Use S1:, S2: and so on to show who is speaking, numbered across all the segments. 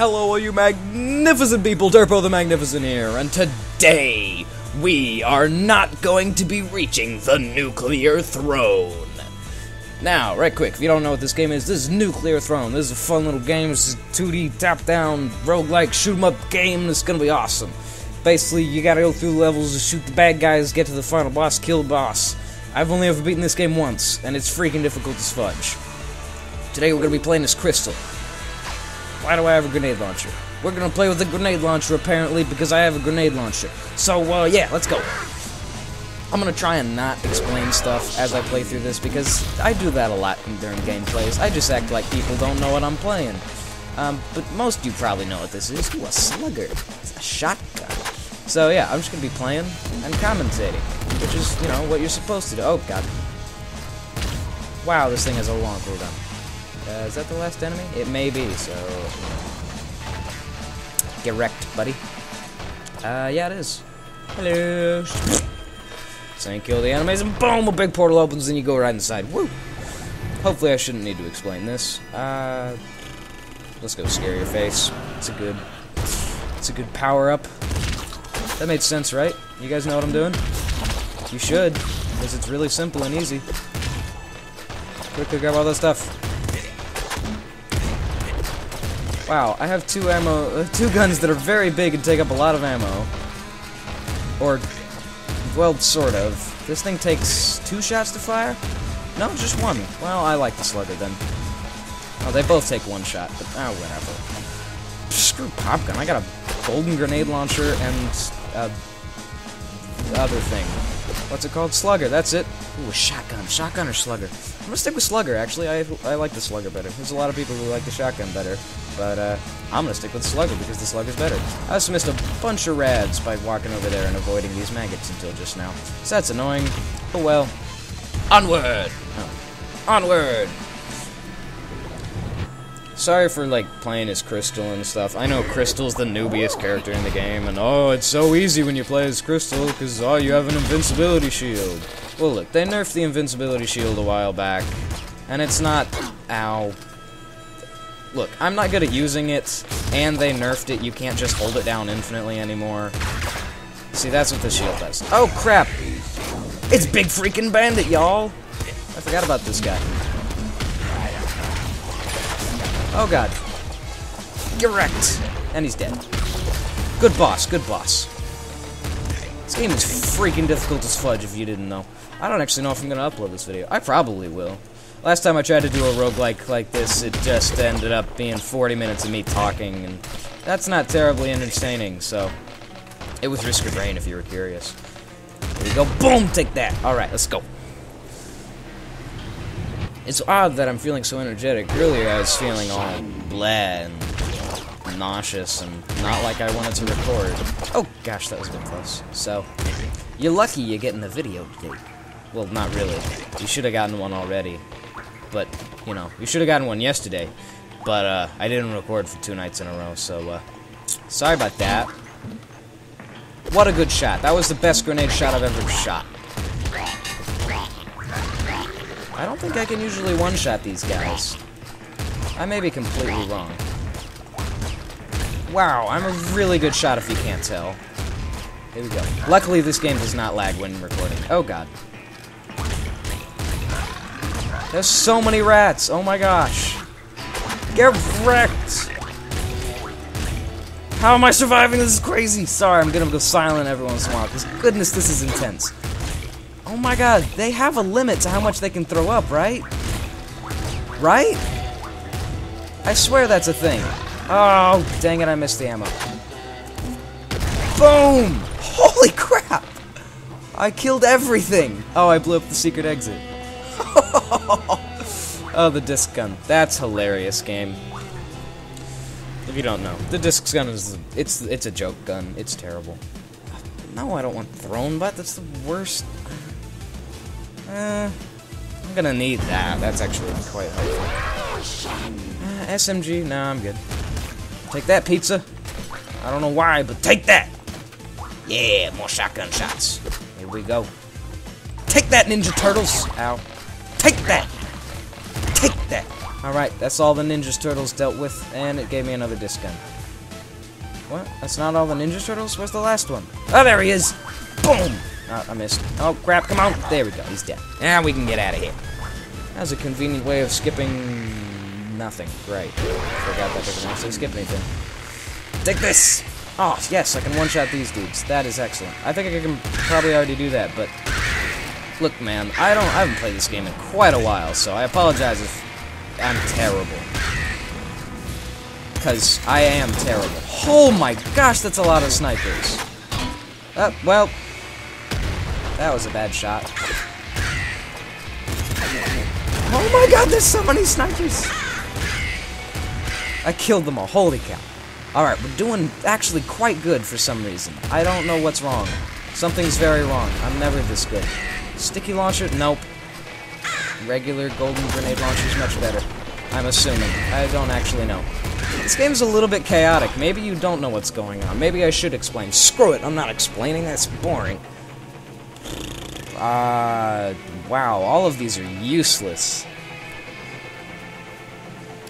S1: Hello, all you magnificent people, Derpo the Magnificent here, and today we are not going to be reaching the nuclear throne. Now, right quick, if you don't know what this game is, this is Nuclear Throne. This is a fun little game. This is a 2D top-down roguelike shoot 'em up game. It's gonna be awesome. Basically, you gotta go through levels to shoot the bad guys, get to the final boss, kill the boss. I've only ever beaten this game once, and it's freaking difficult as fudge. Today we're gonna be playing as Crystal. Why do I have a grenade launcher? We're gonna play with a grenade launcher apparently because I have a grenade launcher. So uh, yeah, let's go. I'm gonna try and not explain stuff as I play through this because I do that a lot during gameplays. I just act like people don't know what I'm playing. Um, but most of you probably know what this is. Ooh, a slugger. It's a shotgun. So yeah, I'm just gonna be playing and commentating, which is, you know, what you're supposed to do. Oh god. Wow, this thing has a long cooldown. Uh, is that the last enemy? It may be, so... Get wrecked, buddy. Uh, yeah, it is. Hello. So kill the enemies, and boom, a big portal opens, and you go right inside. Woo! Hopefully I shouldn't need to explain this. Uh, let's go scarier face. It's a good... It's a good power-up. That made sense, right? You guys know what I'm doing? You should, because it's really simple and easy. Quickly grab all that stuff. Wow, I have two ammo, uh, two guns that are very big and take up a lot of ammo. Or, well, sort of. This thing takes two shots to fire? No, just one. Well, I like the slugger then. Oh, they both take one shot, but oh, whatever. Screw popgun. I got a golden grenade launcher and uh, other thing. What's it called? Slugger. That's it. Ooh, a shotgun. Shotgun or slugger? I'm gonna stick with slugger. Actually, I I like the slugger better. There's a lot of people who like the shotgun better. But uh, I'm gonna stick with Slugger because the Slugger's better. I also missed a bunch of rads by walking over there and avoiding these maggots until just now. So that's annoying. Oh well. Onward! Oh. Onward! Sorry for, like, playing as Crystal and stuff. I know Crystal's the noobiest character in the game, and oh, it's so easy when you play as Crystal, because, oh, you have an invincibility shield. Well, look, they nerfed the invincibility shield a while back, and it's not... Ow. Look, I'm not good at using it, and they nerfed it. You can't just hold it down infinitely anymore. See, that's what the shield does. Oh, crap! It's Big Freaking Bandit, y'all! I forgot about this guy. Oh, God. You're wrecked! And he's dead. Good boss, good boss. This game is freaking difficult as fudge, if you didn't know. I don't actually know if I'm to upload this video. I probably will. Last time I tried to do a roguelike like this, it just ended up being 40 minutes of me talking, and that's not terribly entertaining, so it was Risk of Rain if you were curious. Here we go. Boom! Take that! Alright, let's go. It's odd that I'm feeling so energetic. Earlier I was feeling all blah and nauseous and not like I wanted to record. Oh gosh, that was a bit close. So, you're lucky you're getting the video today. Well, not really. You should have gotten one already but, you know, you should have gotten one yesterday. But, uh, I didn't record for two nights in a row, so, uh, sorry about that. What a good shot. That was the best grenade shot I've ever shot. I don't think I can usually one-shot these guys. I may be completely wrong. Wow, I'm a really good shot if you can't tell. Here we go. Luckily, this game does not lag when recording. Oh, God. There's so many rats. Oh my gosh. Get wrecked. How am I surviving? This is crazy. Sorry, I'm gonna go silent every once in a while. Because goodness, this is intense. Oh my god, they have a limit to how much they can throw up, right? Right? I swear that's a thing. Oh, dang it, I missed the ammo. Boom! Holy crap! I killed everything! Oh, I blew up the secret exit. oh, the disc gun. That's hilarious game. If you don't know, the disc gun is it's it's a joke gun. It's terrible. No, I don't want Throne Butt. That's the worst. Uh, I'm gonna need that. That's actually quite helpful. Uh, SMG? No, I'm good. Take that, pizza. I don't know why, but take that. Yeah, more shotgun shots. Here we go. Take that, Ninja Turtles. Ow. Take that! Take that! Alright, that's all the Ninja Turtles dealt with, and it gave me another disc gun. What? That's not all the Ninja Turtles? Where's the last one? Oh, there he is! Boom! Oh, I missed. Oh, crap, come on! There we go, he's dead. Now we can get out of here. That was a convenient way of skipping... nothing. Great. Forgot that doesn't actually skip anything. Take this! Oh, yes, I can one-shot these dudes. That is excellent. I think I can probably already do that, but... Look, man, I don't- I haven't played this game in quite a while, so I apologize if I'm terrible. Because I am terrible. Oh my gosh, that's a lot of snipers. Uh, well, that was a bad shot. Oh my god, there's so many snipers! I killed them all, holy cow. Alright, we're doing actually quite good for some reason. I don't know what's wrong. Something's very wrong. I'm never this good. Sticky launcher? Nope. Regular golden grenade launcher is much better. I'm assuming. I don't actually know. This game's a little bit chaotic. Maybe you don't know what's going on. Maybe I should explain. Screw it, I'm not explaining. That's boring. Uh, wow, all of these are useless.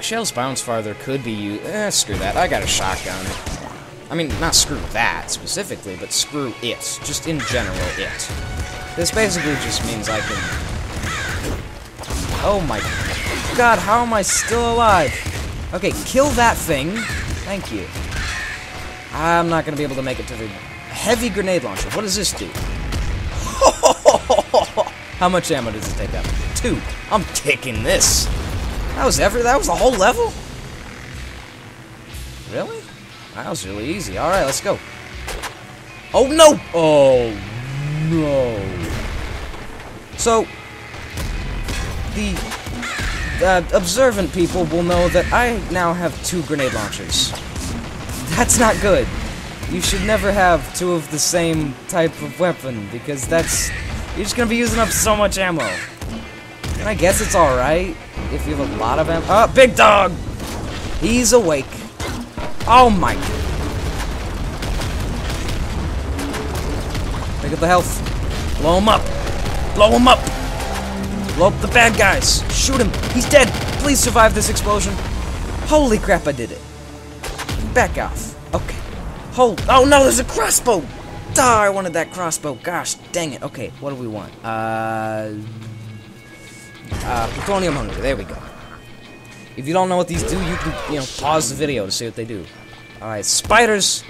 S1: Shells bounce farther could be. Eh, screw that. I got a shotgun. I mean, not screw that specifically, but screw it. Just in general, it. This basically just means I can... Oh my god, how am I still alive? Okay, kill that thing. Thank you. I'm not gonna be able to make it to the heavy grenade launcher. What does this do? How much ammo does it take up? Two. I'm taking this. That was every. That was the whole level. Really? That was really easy. All right, let's go. Oh no! Oh no! So the uh, observant people will know that I now have two grenade launchers. That's not good. You should never have two of the same type of weapon, because that's... You're just gonna be using up so much ammo. And I guess it's alright if you have a lot of ammo. Oh, big dog! He's awake. Oh my... Look at the health. Blow him up. Blow him up. Blow up the bad guys. Shoot him. He's dead. Please survive this explosion. Holy crap, I did it. Back off. Okay. Hold. Oh no, there's a crossbow. I wanted that crossbow. Gosh, dang it. Okay, what do we want? Uh, uh, plutonium hungry. There we go. If you don't know what these do, you can, you know, pause the video to see what they do. All right, spiders.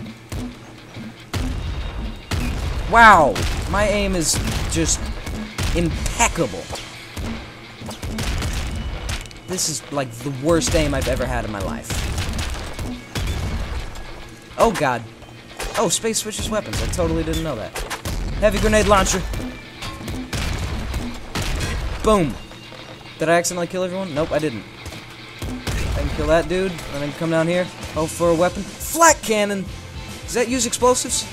S1: Wow, my aim is just impeccable. This is like the worst aim I've ever had in my life. Oh god. Oh, space switches weapons. I totally didn't know that. Heavy grenade launcher. Boom. Did I accidentally kill everyone? Nope, I didn't. I can kill that dude, and then come down here. Hope for a weapon. Flak cannon! Does that use explosives?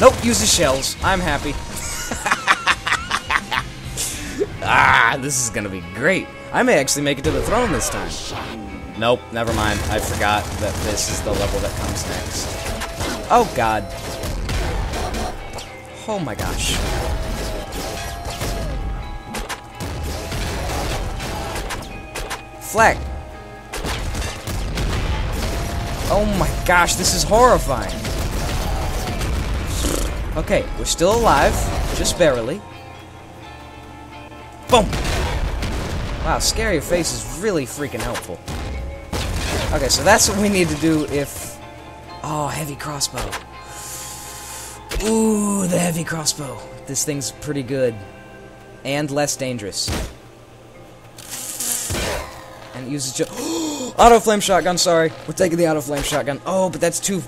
S1: Nope, uses shells. I'm happy. ah, this is gonna be great. I may actually make it to the throne this time. Nope, never mind. I forgot that this is the level that comes next. Oh god. Oh my gosh. Flag. Oh my gosh, this is horrifying. Okay, we're still alive, just barely. Boom! Wow, scary face is really freaking helpful. Okay, so that's what we need to do if... Oh, heavy crossbow. Ooh, the heavy crossbow. This thing's pretty good. And less dangerous. And it uses just... auto flame shotgun, sorry. We're taking the auto flame shotgun. Oh, but that's too...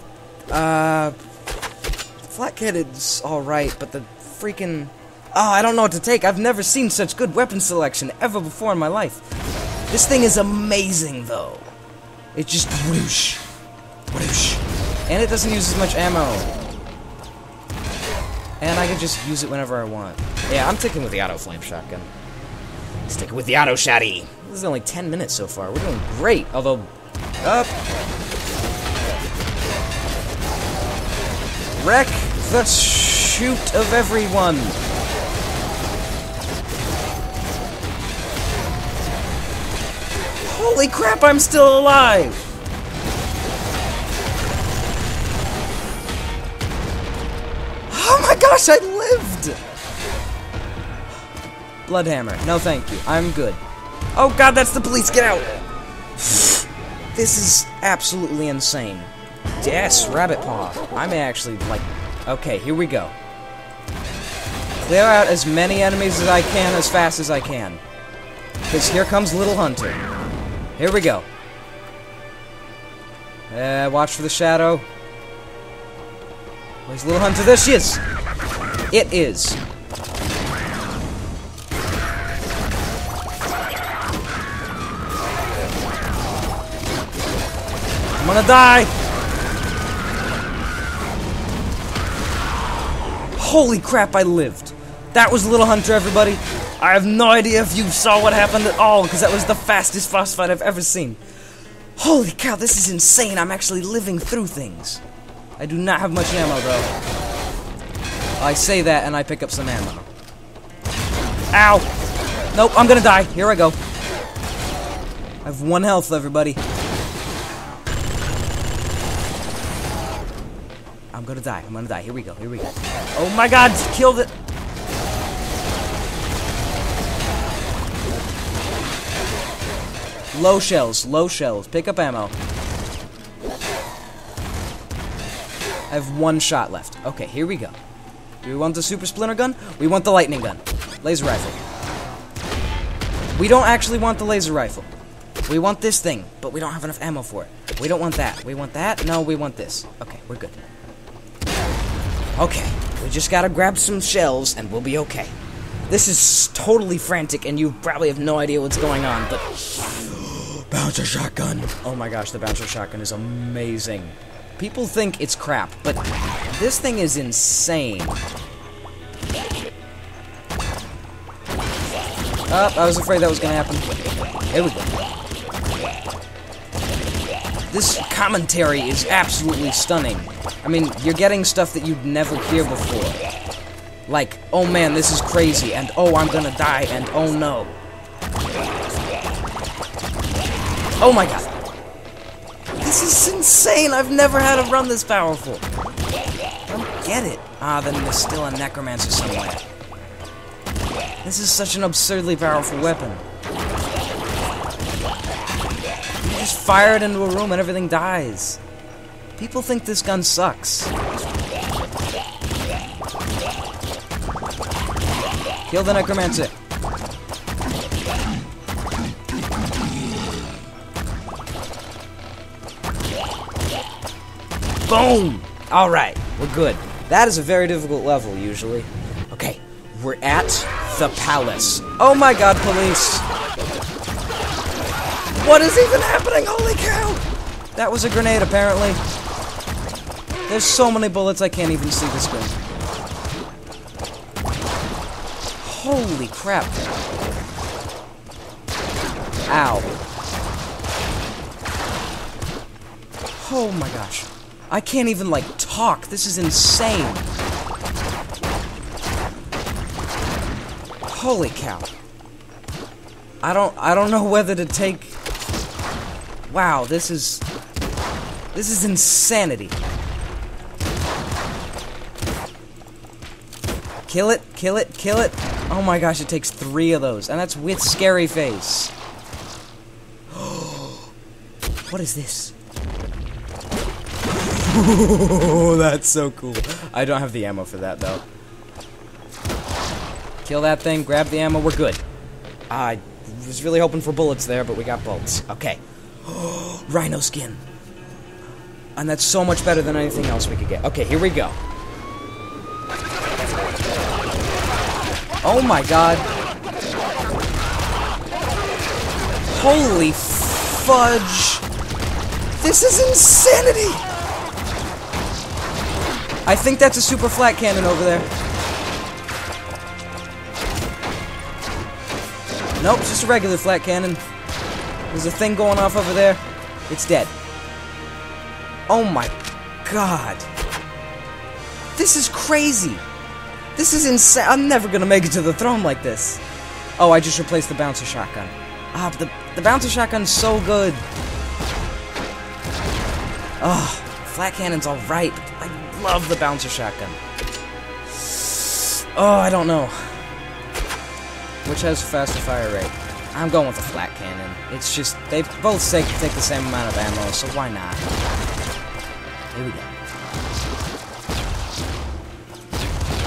S1: Uh... Flat-headed's alright, but the freaking... Oh, I don't know what to take. I've never seen such good weapon selection ever before in my life. This thing is amazing, though. It just whoosh. Whoosh. And it doesn't use as much ammo. And I can just use it whenever I want. Yeah, I'm sticking with the auto flame shotgun. Sticking with the auto shotty. This is only 10 minutes so far. We're doing great, although... Up. Wreck the shoot of everyone. Holy crap, I'm still alive! Oh my gosh, I lived! Bloodhammer, no thank you. I'm good. Oh god, that's the police, get out! this is absolutely insane. Yes, Rabbit Paw. I may actually, like... Okay, here we go. Clear out as many enemies as I can as fast as I can. Because here comes Little Hunter. Here we go. Uh, watch for the shadow. Where's Little Hunter? There she is! It is. I'm gonna die! Holy crap, I lived. That was Little Hunter, everybody. I have no idea if you saw what happened at all, because that was the fastest boss fight I've ever seen. Holy cow, this is insane. I'm actually living through things. I do not have much ammo, though. I say that, and I pick up some ammo. Ow! Nope, I'm gonna die. Here I go. I have one health, everybody. I'm gonna die. I'm gonna die. Here we go. Here we go. Oh my god! Killed it! Low shells. Low shells. Pick up ammo. I have one shot left. Okay, here we go. Do we want the super splinter gun? We want the lightning gun. Laser rifle. We don't actually want the laser rifle. We want this thing, but we don't have enough ammo for it. We don't want that. We want that? No, we want this. Okay, we're good. Okay, we just gotta grab some shells and we'll be okay. This is totally frantic and you probably have no idea what's going on, but... bouncer shotgun! Oh my gosh, the bouncer shotgun is amazing. People think it's crap, but this thing is insane. Oh, I was afraid that was gonna happen. Here we go. This commentary is absolutely stunning. I mean, you're getting stuff that you'd never hear before. Like, oh man, this is crazy, and oh, I'm gonna die, and oh no. Oh my god. This is insane! I've never had a run this powerful. I don't get it. Ah, then there's still a necromancer somewhere. This is such an absurdly powerful weapon. You just fire it into a room and everything dies. People think this gun sucks. Kill the necromancer. Alright, we're good. That is a very difficult level, usually. Okay, we're at the palace. Oh my god, police! What is even happening? Holy cow! That was a grenade, apparently. There's so many bullets I can't even see the screen. Holy crap. Ow. Oh my gosh. I can't even, like, talk. This is insane. Holy cow. I don't I don't know whether to take Wow, this is This is insanity. Kill it, kill it, kill it. Oh my gosh, it takes three of those. And that's with scary face. what is this? that's so cool. I don't have the ammo for that, though. Kill that thing, grab the ammo, we're good. I was really hoping for bullets there, but we got bolts. Okay. Rhino skin. And that's so much better than anything else we could get. Okay, here we go. Oh my god. Holy fudge. This is insanity! I think that's a super flak cannon over there. Nope, just a regular flak cannon. There's a thing going off over there. It's dead. Oh my god. This is crazy. This is insane. I'm never gonna make it to the throne like this. Oh, I just replaced the bouncer shotgun. Ah, the, the bouncer shotgun's so good. Ugh, flak cannon's alright. Love the bouncer shotgun. Oh, I don't know. Which has faster fire rate? I'm going with the flak cannon. It's just, they both take, take the same amount of ammo, so why not? Here we go.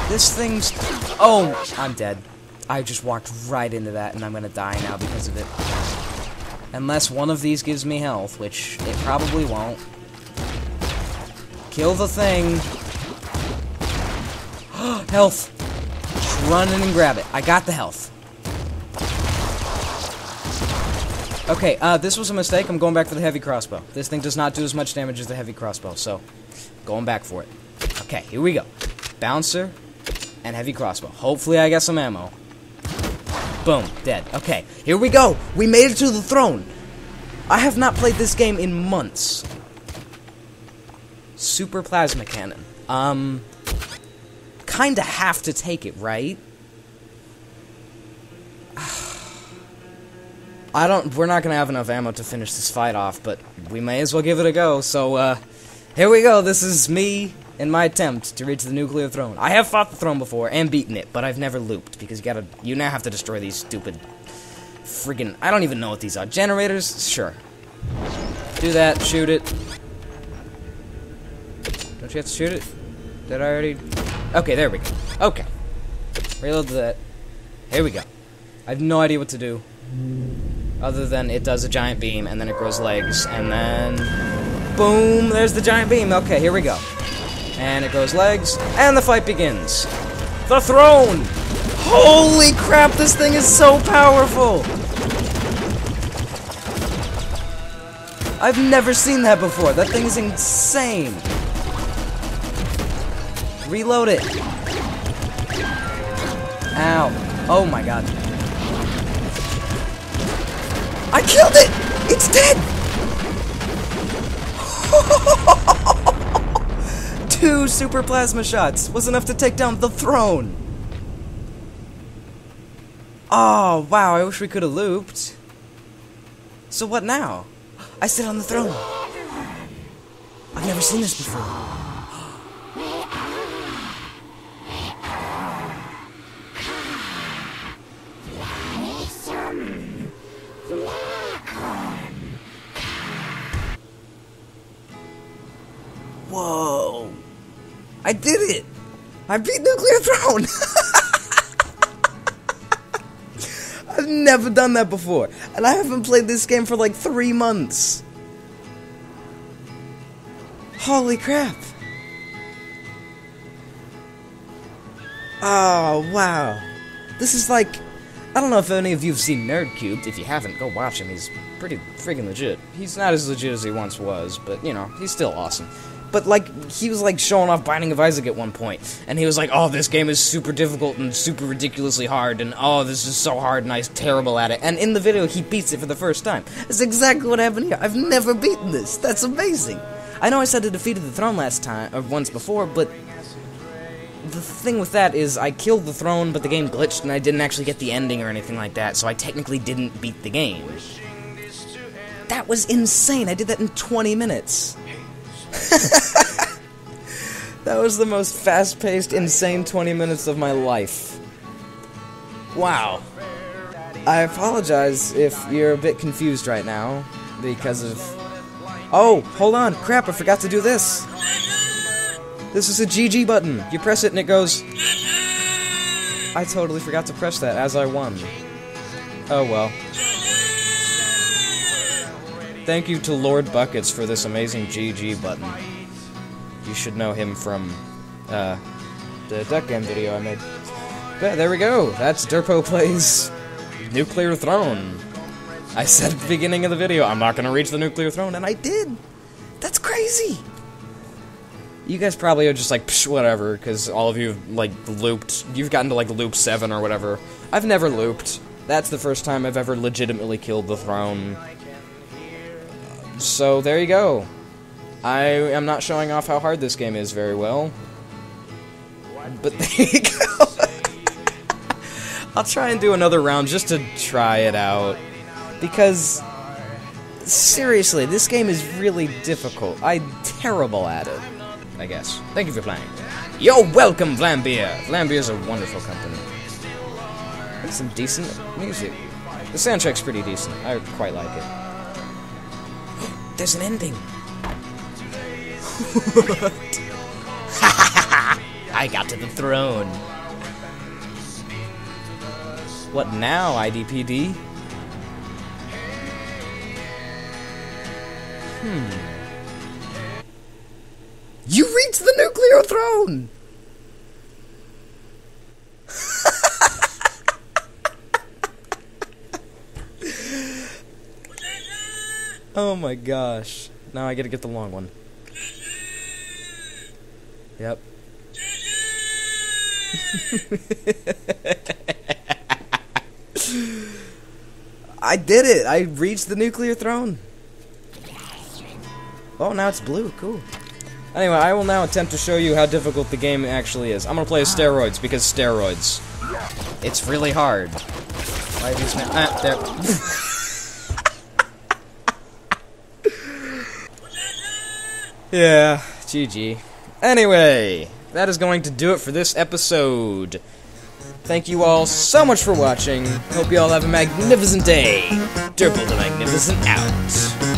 S1: This thing's... Oh, I'm dead. I just walked right into that, and I'm gonna die now because of it. Unless one of these gives me health, which it probably won't. Kill the thing. health. Just run in and grab it. I got the health. Okay, uh, this was a mistake. I'm going back for the heavy crossbow. This thing does not do as much damage as the heavy crossbow, so going back for it. Okay, here we go. Bouncer and heavy crossbow. Hopefully I get some ammo. Boom, dead. Okay, here we go. We made it to the throne. I have not played this game in months. Super plasma cannon. Um, kinda have to take it, right? I don't. We're not gonna have enough ammo to finish this fight off, but we may as well give it a go. So, uh, here we go. This is me in my attempt to reach the nuclear throne. I have fought the throne before and beaten it, but I've never looped because you gotta. You now have to destroy these stupid, friggin' I don't even know what these are. Generators, sure. Do that. Shoot it. Don't you have to shoot it? Did I already? Okay, there we go. Okay. Reload that. Here we go. I have no idea what to do. Other than it does a giant beam, and then it grows legs, and then... Boom! There's the giant beam! Okay, here we go. And it grows legs, and the fight begins! The throne! Holy crap, this thing is so powerful! I've never seen that before. That thing is insane. Reload it. Ow. Oh my god. I killed it! It's dead! Two super plasma shots was enough to take down the throne. Oh, wow, I wish we could have looped. So what now? I sit on the throne. I've never seen this before. Whoa. I did it! I beat Nuclear Throne! I've never done that before. And I haven't played this game for like three months. Holy crap. Oh, wow. This is like... I don't know if any of you have seen Nerd Cubed. If you haven't, go watch him. He's pretty friggin' legit. He's not as legit as he once was, but, you know, he's still awesome. But, like, he was, like, showing off Binding of Isaac at one point, and he was like, oh, this game is super difficult and super ridiculously hard, and oh, this is so hard, and I'm terrible at it. And in the video, he beats it for the first time. That's exactly what happened here. I've never beaten this. That's amazing. I know I said I defeated the throne last time, or once before, but the thing with that is I killed the throne, but the game glitched, and I didn't actually get the ending or anything like that, so I technically didn't beat the game. That was insane. I did that in 20 minutes. that was the most fast-paced, insane 20 minutes of my life. Wow. I apologize if you're a bit confused right now, because of... Oh, hold on, crap, I forgot to do this. This is a GG button. You press it and it goes... I totally forgot to press that as I won. Oh well. Thank you to Lord Buckets for this amazing GG button. You should know him from, uh, the Duck Game video I made. But there we go. That's Derpo Plays Nuclear Throne. I said at the beginning of the video, I'm not gonna reach the Nuclear Throne, and I did! That's crazy! You guys probably are just like, Psh, whatever, because all of you have, like, looped. You've gotten to, like, loop 7 or whatever. I've never looped. That's the first time I've ever legitimately killed the throne. So, there you go. I am not showing off how hard this game is very well. But there you go. I'll try and do another round just to try it out. Because seriously, this game is really difficult. I'm terrible at it. I guess. Thank you for playing. You're welcome, Vlambeer. Vlambeer's a wonderful company. That's some decent music. The soundtrack's pretty decent. I quite like it. There's an ending. I got to the throne. What now, IDPD? Hmm. You reached the nuclear throne! Oh my gosh. Now I gotta get the long one. Yep. I did it! I reached the nuclear throne! Oh, now it's blue. Cool. Anyway, I will now attempt to show you how difficult the game actually is. I'm gonna play as steroids, because steroids. It's really hard. Why these men- Ah, there. yeah, GG. Anyway, that is going to do it for this episode. Thank you all so much for watching. Hope you all have a magnificent day. Derpo the Magnificent out.